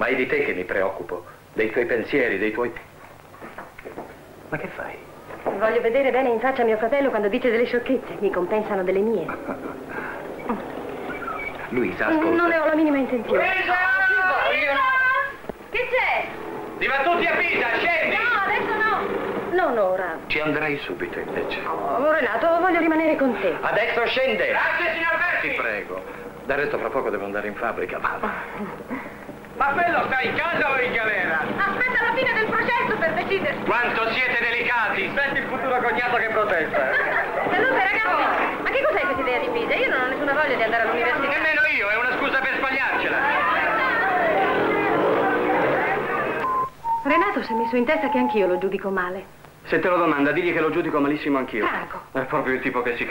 Ma è di te che mi preoccupo, dei tuoi pensieri, dei tuoi... Ma che fai? Voglio vedere bene in faccia mio fratello quando dice delle sciocchezze. Mi compensano delle mie. Luisa, ascolta. Non ne ho la minima intenzione. Che c'è? Si va tutti a Pisa, scendi! No, adesso no. Non ora. Ci andrei subito invece. Oh, Renato, voglio rimanere con te. Adesso scende! Grazie, signor Ti Berti! prego. Del resto fra poco devo andare in fabbrica, ma... Ma quello sta in casa o in galera? Aspetta la fine del processo per decidere. Quanto siete delicati! Senti il futuro cognato che protesta. Salute ragazzi. Ma che cos'è questa idea di Pisa? Io non ho nessuna voglia di andare all'università. Nemmeno io, è una scusa per sbagliarcela. Renato si è messo in testa che anch'io lo giudico male. Se te lo domanda, digli che lo giudico malissimo anch'io. Franco. È proprio il tipo che si